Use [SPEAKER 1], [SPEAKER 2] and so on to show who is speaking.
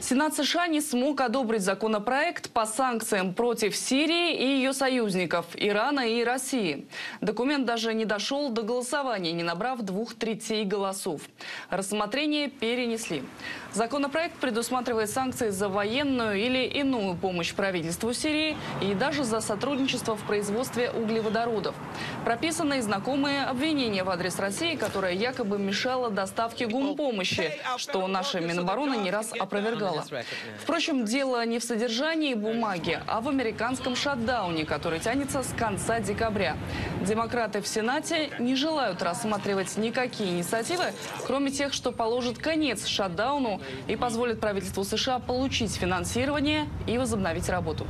[SPEAKER 1] Сенат США не смог одобрить законопроект по санкциям против Сирии и ее союзников – Ирана и России. Документ даже не дошел до голосования, не набрав двух третей голосов. Рассмотрение перенесли. Законопроект предусматривает санкции за военную или иную помощь правительству Сирии и даже за сотрудничество в производстве углеводородов. Прописаны знакомые обвинения в адрес России, которая якобы мешала доставке гумпомощи, что наша Минобороны не раз опровергала. Впрочем, дело не в содержании бумаги, а в американском шатдауне, который тянется с конца декабря. Демократы в Сенате не желают рассматривать никакие инициативы, кроме тех, что положат конец шатдауну и позволят правительству США получить финансирование и возобновить работу.